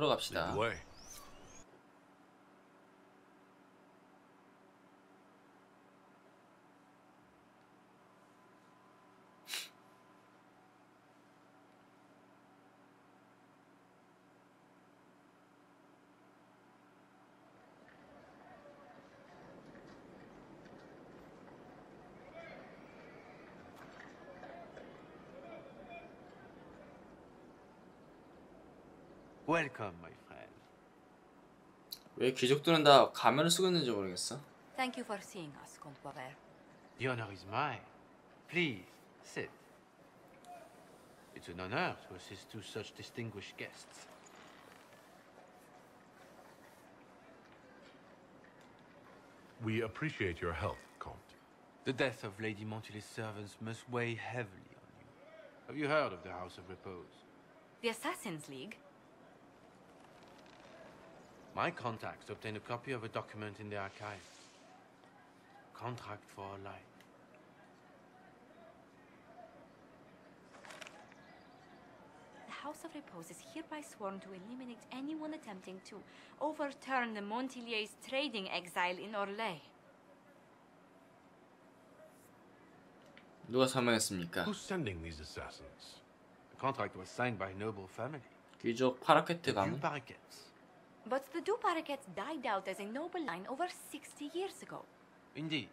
보러 갑시다. Welcome, my friend. 왜 귀족들은 다 가면을 쓰고 있는지 모르겠어. Thank you for seeing us, Comte Boisvert. The honor is mine. Please, sit. It's an honor to assist two such distinguished guests. We appreciate your help, Comte. The death of Lady Montily's servants must weigh heavily on you. Have you heard of the House of Repose? The Assassin's League? My contacts obtained a copy of a document in the archive. Contract for life. The House of Repose is hereby sworn to eliminate anyone attempting to overturn the Montilier's trading exile in Orlais. 누가 사망했습니까? Who's sending these assassins? The contract was signed by a noble family. 귀족 파라케트 The 가문. Duparakets. But the Duparakets died out as a noble line over 60 years ago. Indeed.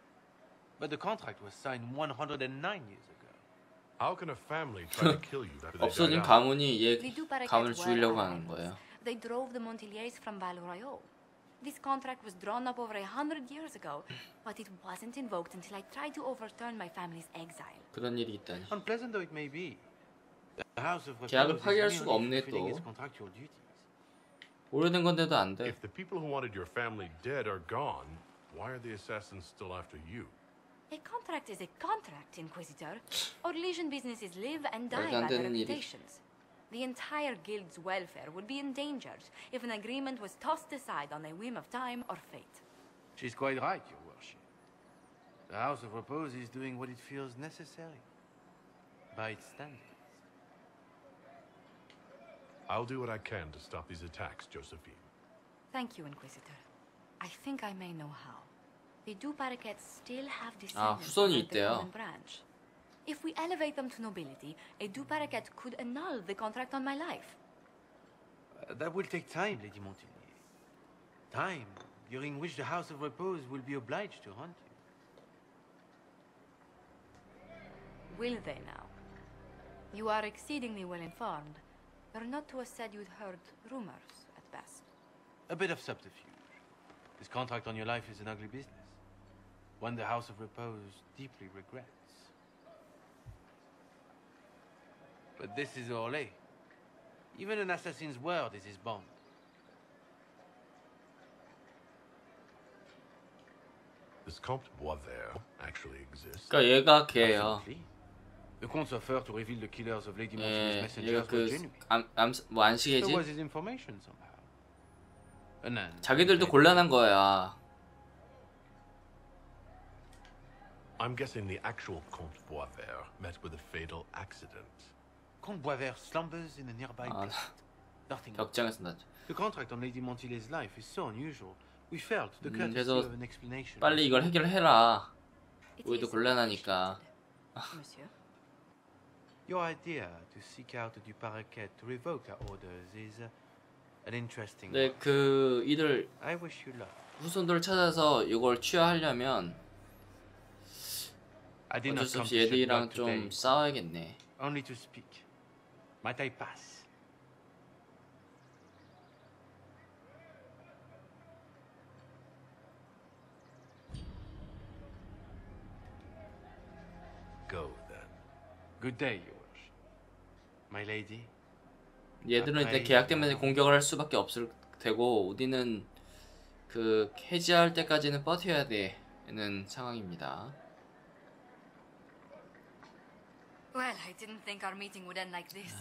But the contract was signed 109 years ago. How can a family try to kill you after they 없어진 died out? 가문이 얘 The Duparakets 가문을 were 죽이려고 our 하는 rivals. 거예요. They drove the Montiliers from Val Royal. This contract was drawn up over a hundred years ago, but it wasn't invoked until I tried to overturn my family's exile. 그런 일이 있다니. Unpleasant though it may be, the House of 계약을 Repose 파기할 is 수가 merely 없네, fulfilling 또. its contractual duties. 오래된 건데도 안 돼. If the people who wanted your family dead are gone, why are the assassins still after you? A contract is a contract, Inquisitor. Orlesian businesses live and die 말도 안 by their 되는 일이. reputations. The entire guild's welfare would be endangered if an agreement was tossed aside on a whim of time or fate. She's quite right, Your Worship. The House of Repose is doing what it feels necessary. By its standards. I'll do what I can to stop these attacks, Josephine. Thank you, Inquisitor. I think I may know how. The Dubarquettes still have ah, descendants the branch. If we elevate them to nobility, a Duparquet could annul the contract on my life. Uh, that will take time, Lady Montigny. Time during which the House of Repose will be obliged to hunt you. Will they now? You are exceedingly well informed. You're not to have said you'd heard rumors, at best. A bit of subterfuge. This contract on your life is an ugly business. One the House of Repose deeply regrets. But this is Orlais. Even an assassin's word is his bond. Does Comte Boisvert actually exist? 그러니까 얘가 걔예요. Absolutely. The Comte's offer to reveal the killers of Lady 예, Montigny's 얘가 messengers were 그 genuine. 암, 암, 뭐 So 안식이지? was his information somehow. And then, 자기들도 곤란한 거야. I'm guessing the actual Comte Boisvert met with a fatal accident. Comte Boisvert slumbers in a nearby 아, pit. Nothing. The contract on Lady Montily's life is so unusual. We felt the 음, courtesy of an explanation. 빨리 이걸 해결해라. 우리도 곤란하니까. Monsieur. Your idea to seek out the Duparakет to revoke our orders is uh, an interesting one. 그 이들 I wish you luck. 후손들을 찾아서 이걸 취하하려면 I did 어쩔 not 수 come 없이 to shed 얘들이랑 blood today, 좀 싸워야겠네. only to speak. Might I pass? Go then. Good day, Worship. My lady. 얘들은 일단 계약 때문에 공격을 할 수밖에 없을 테고 우리는 그 해지할 때까지는 버텨야 되는 상황입니다. Well, I didn't think our meeting would end like this.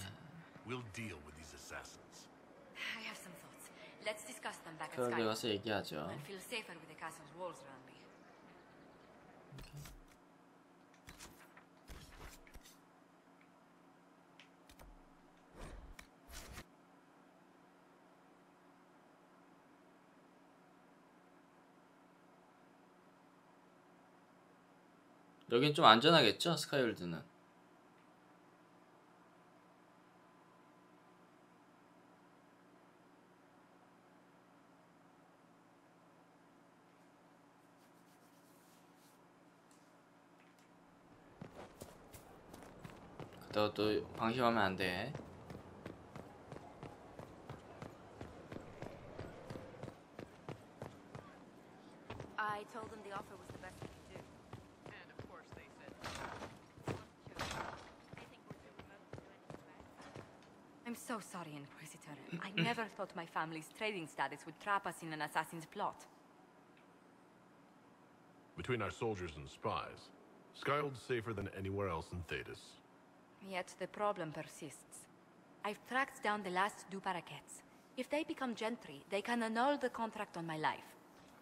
We'll deal with these assassins. I have some thoughts. Let's discuss them back at 그러게 Sky. 가서 얘기하죠. I'll feel safer with the castle's walls around me. 여긴 좀 안전하겠죠? 스카이월드는. 그다가 또 방심하면 안 돼. I told them the offer was the best we could I'm so sorry, Inquisitor. I never thought my family's trading status would trap us in an assassin's plot. Between our soldiers and spies, Skyhold's safer than anywhere else in Thetis. Yet the problem persists. I've tracked down the last du Paraquets. If they become gentry, they can annul the contract on my life.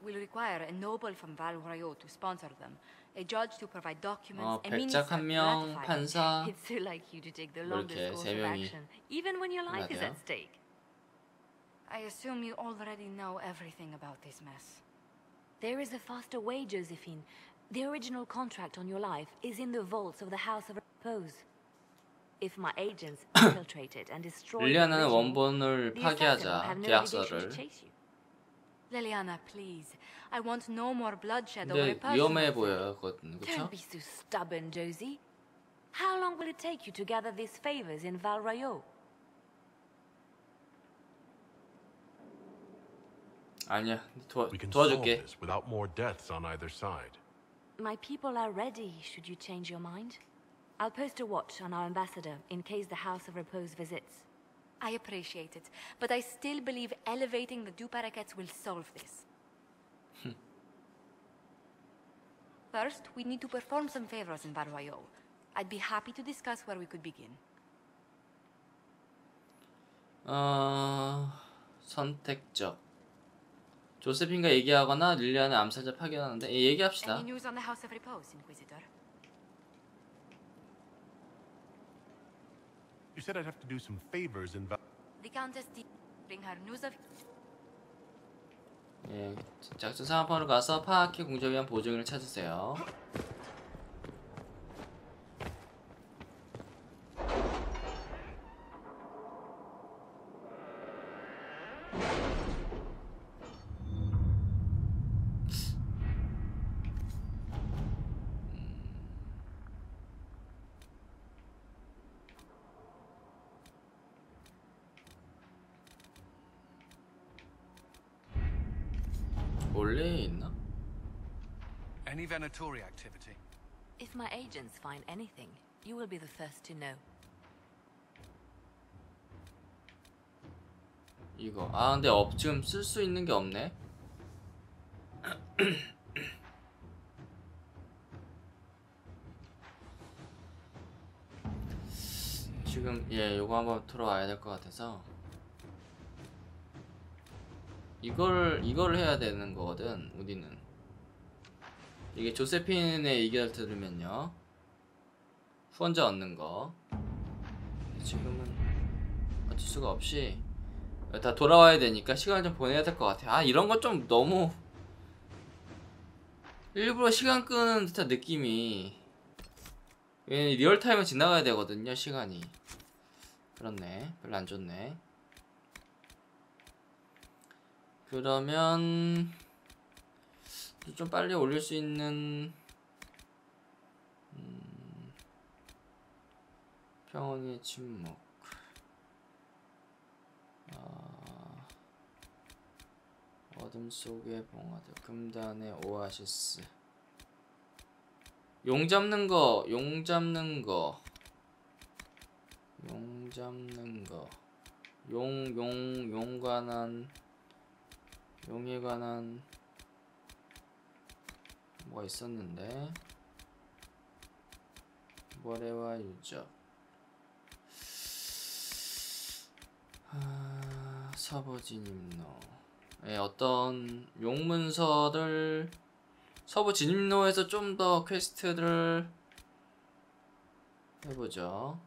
We'll require a noble from Val Royaux to sponsor them, a judge to provide documents, 어, a 백작 minister 한 to 명, ratify it. 판사 It's so like you to take the 뭐 longest 이렇게 course 세 of 명이 action, even when your life is 맞아요. at stake. I assume you already know everything about this mess. There is a faster way, Josephine. The original contract on your life is in the vaults of the House of Repose. If my agents infiltrate it and destroy the 릴리아나는 original, 원본을 the assassin will 파괴하자 have no obligation to 계약서를 chase you. Liliana, please. I want no more bloodshed over a 근데 personal 위험해 thing. 보여거든 그쵸? Don't be so stubborn, Josie. How long will it take you to gather these favors in Val Royaux? 아니야 도와, We can solve 도와줄게 this without more deaths on either side. My people are ready, should you change your mind. I'll post a watch on our ambassador in case the House of Repose visits. I appreciate it, but I still believe elevating the du Paraquets will solve this. First, we need to perform some favors in Val Royaux. I'd be happy to discuss where we could begin. 어... 선택적 조세핀과 얘기하거나 릴리아는 암살자 파견하는데 예, 얘기합시다 Any news on the House of Repose, Inquisitor? You said I'd have to do some favors in Val- The Countess did bring her news of 예, 작전 상황판으로 가서 파악해 공작에 위한 보증을 찾으세요 원래 있나? Venatori activity? If my agents find anything, you will be the first to know. 이거 아 근데 업 지금 쓸 수 있는 게 없네 지금 예 요거 한번 들어와야 될 것 같아서 이걸 이걸 해야 되는 거거든 우리는 이게 조세핀의 얘기를 들으면요 후원자 얻는 거 지금은 어쩔 수가 없이 다 돌아와야 되니까 시간을 좀 보내야 될 것 같아. 아 이런 건 좀 너무 일부러 시간 끄는 듯한 느낌이 왜냐면 리얼타임은 지나가야 되거든요 시간이. 그렇네. 별로 안 좋네. 그러면 좀 빨리 올릴 수 있는 음, 평온의 침묵. 아, 어둠 속의 봉화들 금단의 오아시스. 용 잡는 거, 용 잡는 거, 용 잡는 거, 용, 용, 용 관한, 용에 관한 뭐가 있었는데, 모래와 유적, 아, 서부진입로. 예, 어떤 용문서를 서부 진입로에서 좀 더 퀘스트를 해보죠.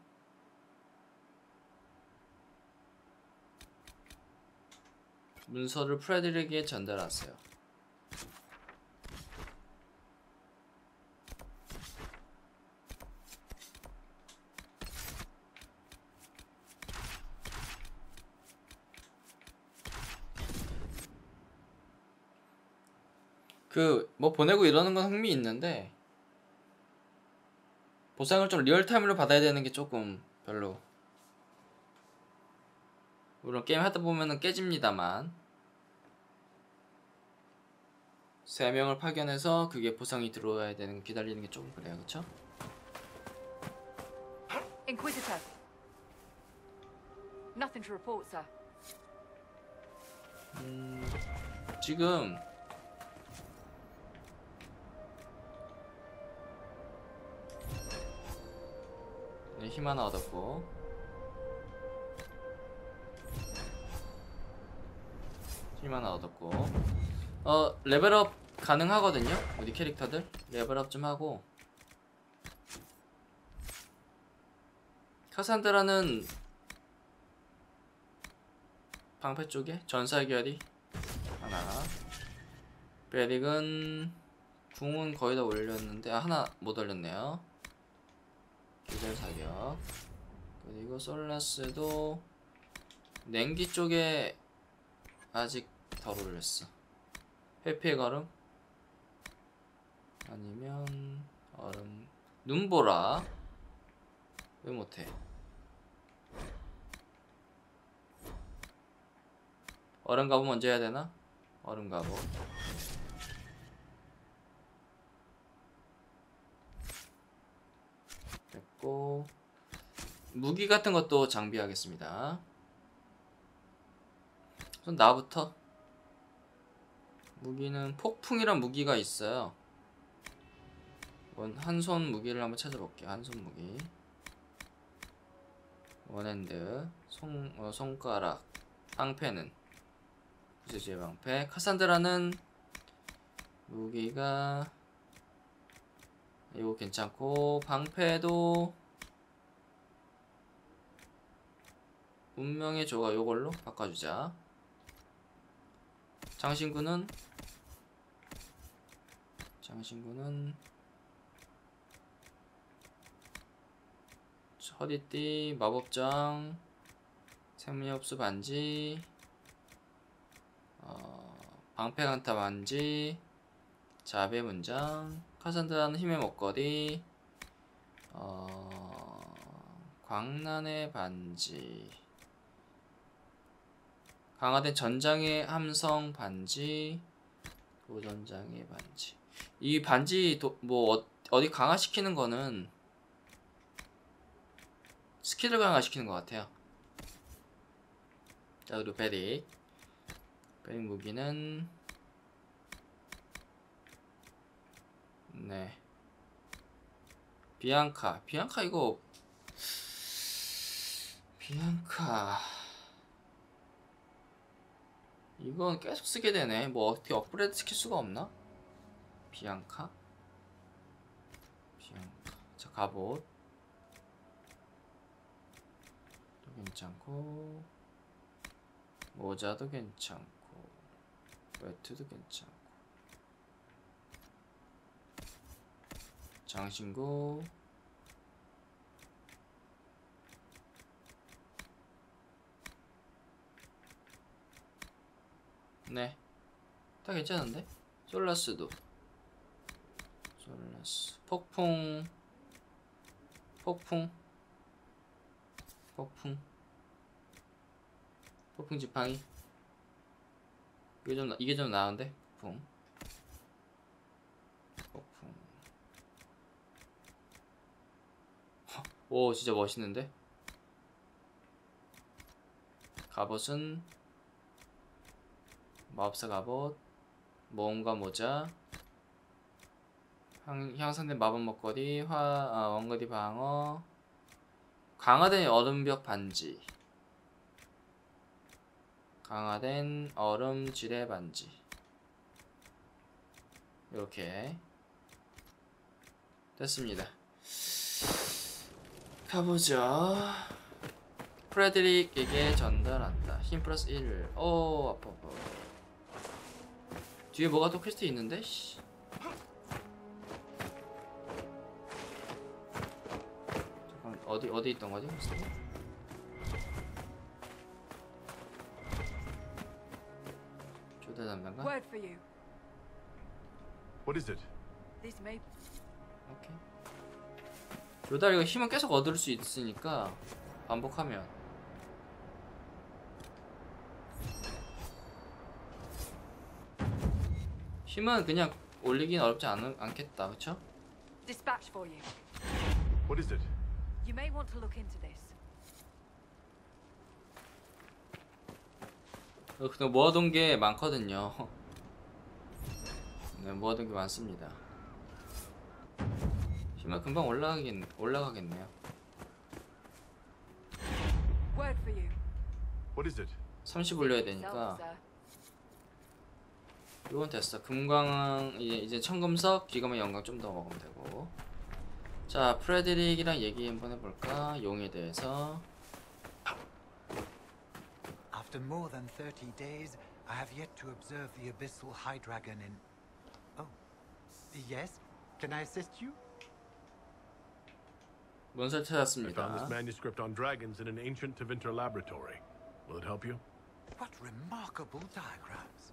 문서를 프레드릭에게 전달하세요. 그 뭐 보내고 이러는 건 흥미 있는데 보상을 좀 real time으로 받아야 되는 게 조금 별로 물론 게임 하다 보면은 깨집니다만 세 명을 파견해서 그게 보상이 들어와야 되는 거 기다리는 게 조금 그래요 그쵸? Inquisitor. Nothing to report, sir. 음, 지금 힘 하나 얻었고. 힘 하나 얻었고. 어 레벨업 가능하거든요 우리 캐릭터들. 레벨업 좀 하고. 카산드라는 방패 쪽에 전사 결이 하나. 베릭은 궁은 거의 다 올렸는데 아, 하나 못 올렸네요 기절 사격. 그리고 솔라스도 냉기 쪽에 아직 덜 올렸어. 회피의 걸음? 아니면 얼음? 눈보라. 왜 못해? 얼음 가보 먼저 해야 되나? 얼음 가보. 됐고 무기 같은 것도 장비하겠습니다. 우선 나부터 무기는 폭풍이란 무기가 있어요. 한 손 무기를 한번 찾아볼게요. 한 손 무기. 원핸드, 손, 어, 손가락, 방패는 부재지의 방패 카산드라는 무기가 이거 괜찮고 방패도 운명의 조가 요걸로 바꿔주자. 장신구는? 장신구는 허리띠 마법장 생명엽수 반지 어, 방패 강타 반지 자배 문장 카산드라는 힘의 목걸이 어, 광란의 반지 강화된 전장의 함성 반지 고전장의 반지. 이 반지 도, 뭐 어, 어디 강화시키는 거는 스킬을 강화시키는 것 같아요. 자 그리고 베릭 베릭 무기는 네. 비앙카. 비앙카 이거 비앙카. 이건 계속 쓰게 되네. 뭐 어떻게 업그레이드 시킬 수가 없나? 비앙카? 비앙카. 자 갑옷. 또 괜찮고. 모자도 괜찮고. 외투도 괜찮고 장신구 네. 다 괜찮은데? 솔라스도. 솔라스. 폭풍. 폭풍. 폭풍. 폭풍 지팡이. 이게 좀, 나- 이게 좀 나은데? 폭풍. 오, 진짜 멋있는데? 갑옷은 마법사 갑옷, 모험가 모자, 향, 향상된 마법 먹거리, 화, 아, 원거리 방어, 강화된 얼음벽 반지, 강화된 얼음 지뢰 반지. 이렇게 됐습니다. 가보죠. 프레드릭에게 전달한다. 힘 플러스 1. 오, 아파, 아파. 뒤에 뭐가 또 퀘스트 있는데? 씨. 잠깐 어디 어디 있던 거지? 퀘스트? 조대 담당가? Word for you. What is it? May 오케이. 요달 이거 힘은 계속 얻을 수 있으니까 반복하면 힘은 그냥 올리긴 어렵지 않, 않겠다, 그쵸? dispatch for you. What is it? You may want to look into this. 어, 그냥 모아둔 게 많거든요. 네, 모아둔 게 많습니다. 힘은 금방 올라가긴 올라가겠네요. Word for you. What is it? 30 올려야 되니까. 이건 됐어. 금광 이제 이제 청금석, 기검의 영광 좀 더 먹으면 되고. 자, 프레드릭이랑 얘기 한번 해볼까? 용에 대해서. After more than 30 days, I have yet to observe the abyssal high dragon in. Oh. Yes? Can I assist you? 문서를 I found this 찾았습니다. manuscript on dragons in an ancient Tevinter laboratory. Will it help you? What remarkable diagrams.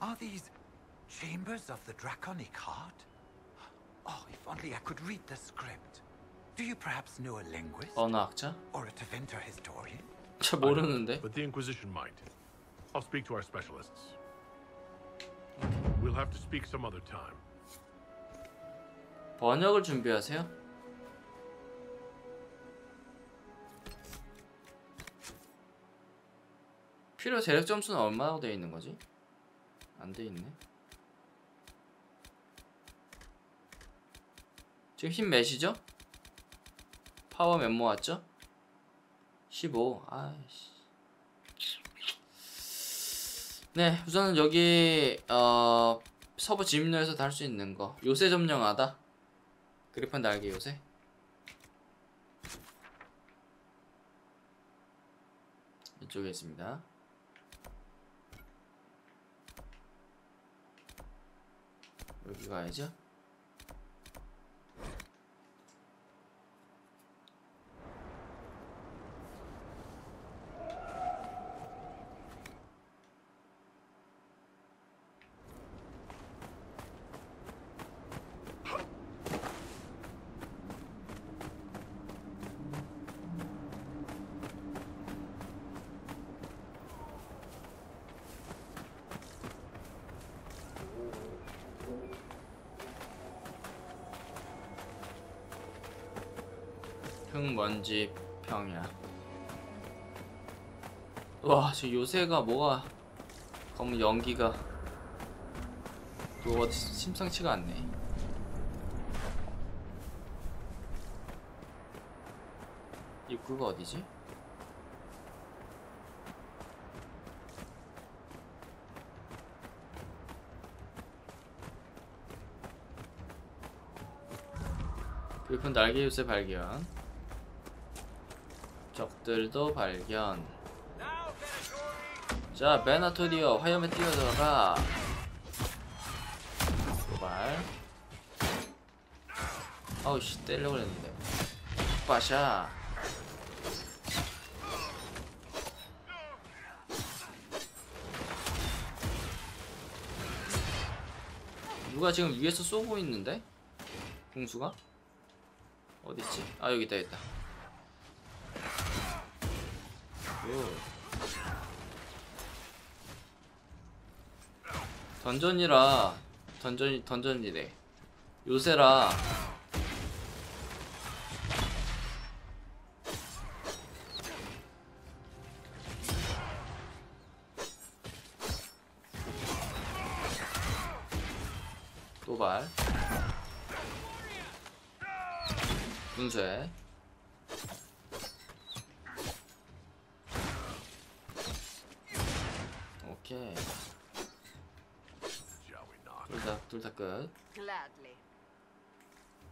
Are these chambers of the draconic heart? Oh, if only I could read the script. Do you perhaps know a linguist? 언어학자? Or a Tevinter historian? 잘 I don't, 모르는데. But the Inquisition might. I'll speak to our specialists. We'll have to speak some other time. 번역을 준비하세요. 필요 재력 점수는 얼마나 돼 있는 거지? 안 돼 있네. 지금 힘 몇이죠? 파워 몇 모았죠? 15. 아이씨. 네, 우선은 여기 어 서부 지문에서 달 수 있는 거 요새 점령하다. 그리판 날개 요새. 이쪽에 있습니다. 여기 가야죠. 흙먼지 평야. 와, 저 요새가 뭐가 검은 연기가 또 어디 심상치가 않네. 입구가 어디지? 그리폰 날개 요새 발견. 적들도 발견. 자, 베나토디어 화염에 뛰어들어가. 도발. 아우씨, 때리려고 했는데. 빠샤. 누가 지금 위에서 쏘고 있는데? 공수가? 어딨지? 아, 여기 있다, 여기 있다. 던전이라 던전이 던전이래. 요새라 도발 분쇄 둘 다 끝. Gladly.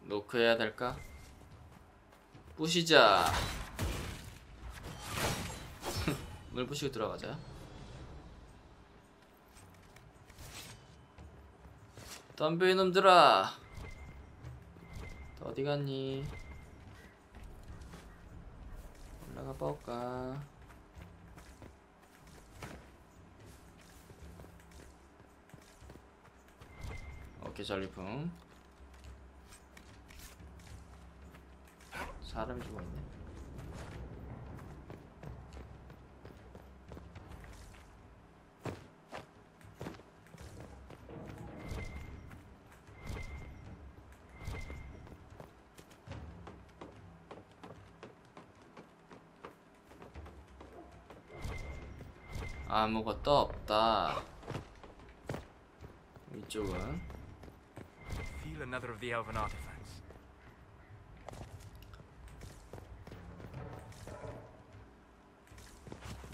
노크 해야 될까? 부시자. 물 부시고 들어가자. 덤벼 이놈들아. 어디 갔니? 올라가 볼까? 전리품. 사람이 죽어있네. 아무것도 없다. 이쪽은 another of the elven artifacts.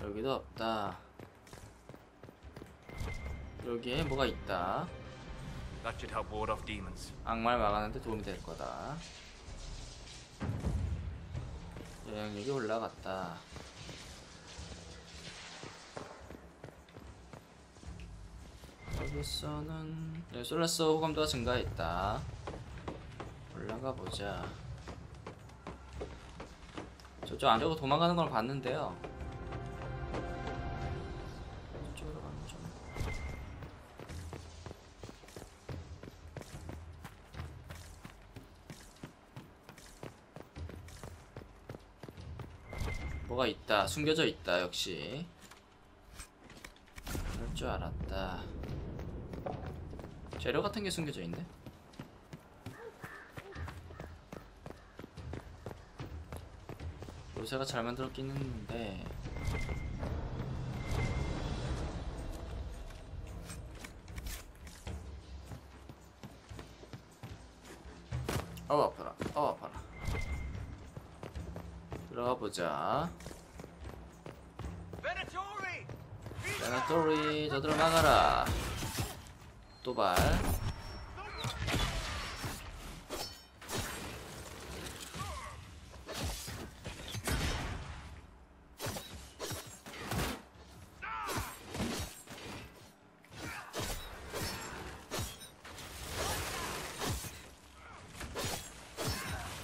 여기도 없다. 여기에 뭐가 있다. That should help ward off demons. 악마를 막아내는데 도움이 될 거다. 여행력이 올라갔다. 여기서는 네, 솔라스 호감도가 증가했다. 올라가 보자. 저쪽 안쪽으로 도망가는 걸 봤는데요. 뭐가 있다. 숨겨져 있다. 역시. 그럴 줄 알았다. 재료 같은 게 숨겨져 있네. 요새가 잘 만들었긴 했는데 도발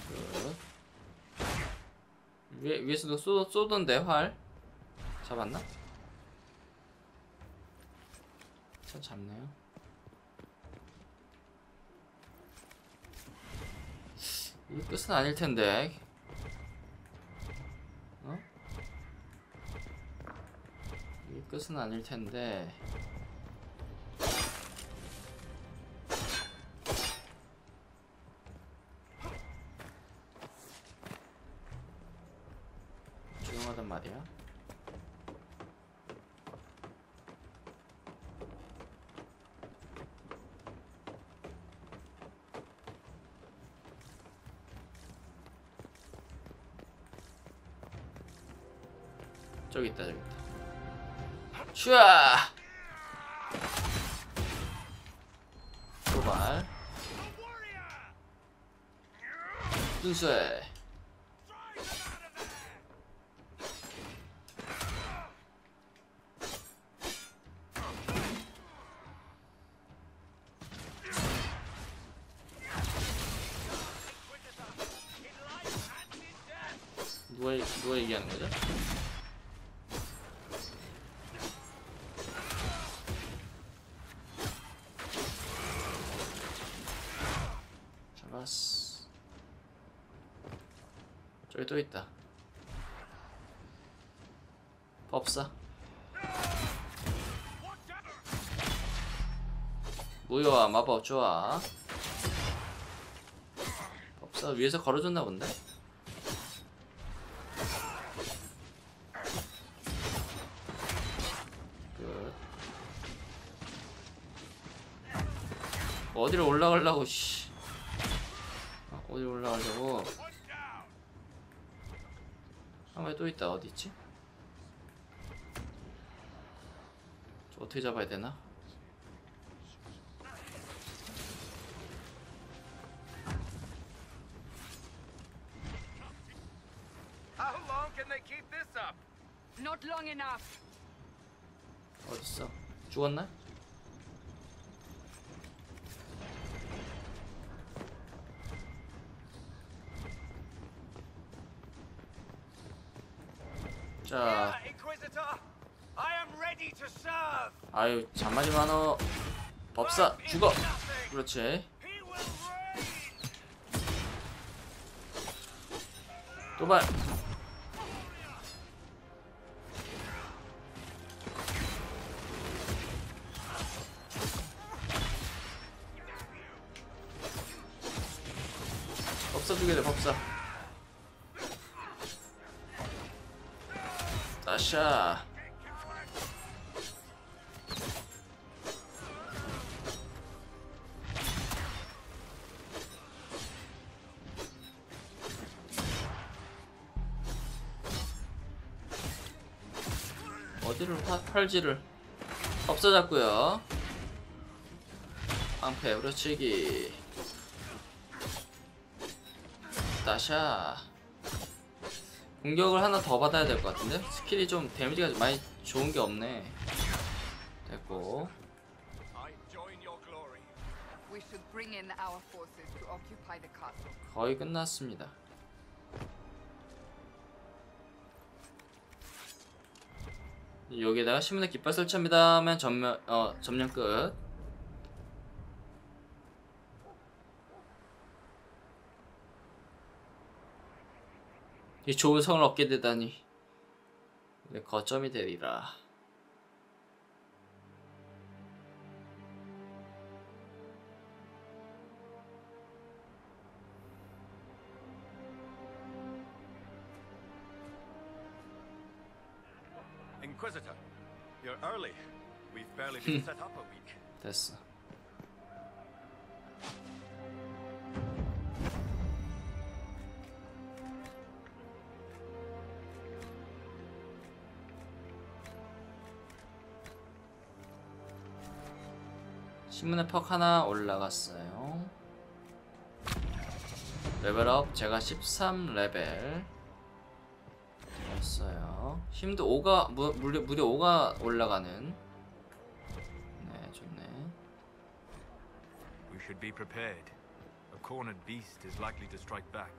그. 위에, 위에서도 쏘, 쏘던데 활 잡았나? 참 잡네요 이 끝은 아닐 텐데 어? 이 끝은 아닐 텐데 저기 있다 저기 있다. 슈아! 도발. 누 법사. 무효와 마법 좋아. 법사 위에서 걸어줬나 본데? 끝. 어디로 올라가려고 씨. 아, 어디 올라가려고? 한 마리 또 있다. 어디 있지? 어떻게 잡아야 되나? How long can they keep this up? Not long enough. 어디 있어? 죽었나? 자, Inquisitor, I am ready to serve. 아유 잠만이 많어. 법사 죽어. 그렇지. 도발. 법사 죽여야 돼 법사. 따샤. 팔지를 없어졌고요. 방패 후려치기. 따샤. 공격을 하나 더 받아야 될 것 같은데? 스킬이 좀 데미지가 좀 많이 좋은 게 없네. 됐고. 거의 끝났습니다 여기에다가 신문의 깃발 설치합니다 하면 전면 어 점령 끝. 이 좋은 성을 얻게 되다니. 내 거점이 되리라 Inquisitor, you're early. We've barely been set up a week. 됐어 신문의 퍽 하나 올라갔어요 레벨업 제가 13레벨 됐어요 힘도 5가 무, 무려, 무려 5가 올라가는 네 좋네 We should be prepared. A cornered beast is likely to strike back.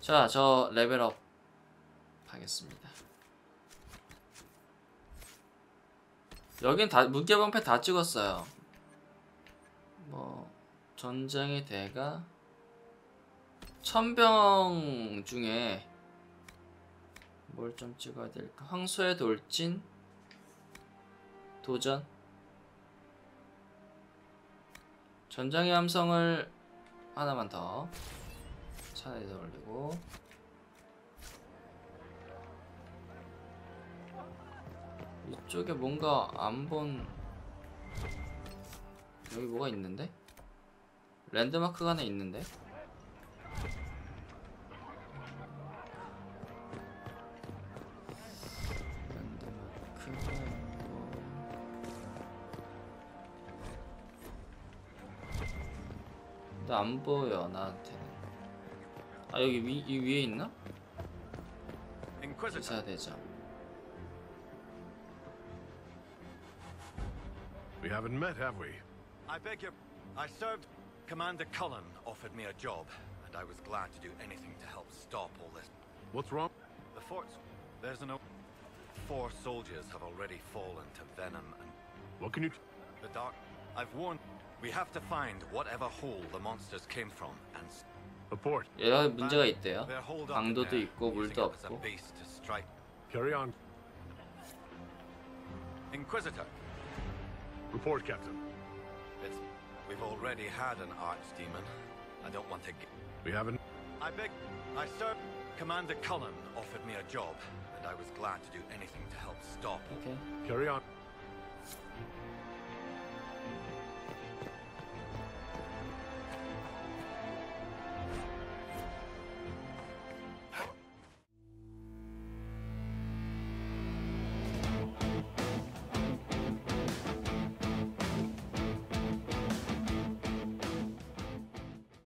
자, 저 레벨업 하겠습니다. 여긴 다 무기화 방패 다 찍었어요. 뭐 전장의 대가 천병 중에 뭘 좀 찍어야 될까? 황소의 돌진 도전 전장의 함성을 하나만 더 차에서 올리고 이쪽에 뭔가 안 본 여기 뭐가 있는데? 랜드마크가 하나 있는데? 나안 보여 나한테는 아 여기 위, 이 위에 있나? Inquisitor, 기사대장 We haven't met, have we? I beg your... I served... Commander Cullen offered me a job, and I was glad to do anything to help stop all this. What's wrong? The fort's... There's an... o- Four soldiers have already fallen to Venom, and What can you... T- the Dark... I've warned... We have to find whatever hole the monsters came from, and... s- Report. 여러 문제가 있대요 They're holed up in 강도도 there, 있고 using 물도 it as a 없고 base to strike. Carry on. Inquisitor, Report, Captain. it's... We've already had an archdemon. I don't want to get... We haven't... I beg... I served... Commander Cullen offered me a job, and I was glad to do anything to help stop. 오케이 Carry on.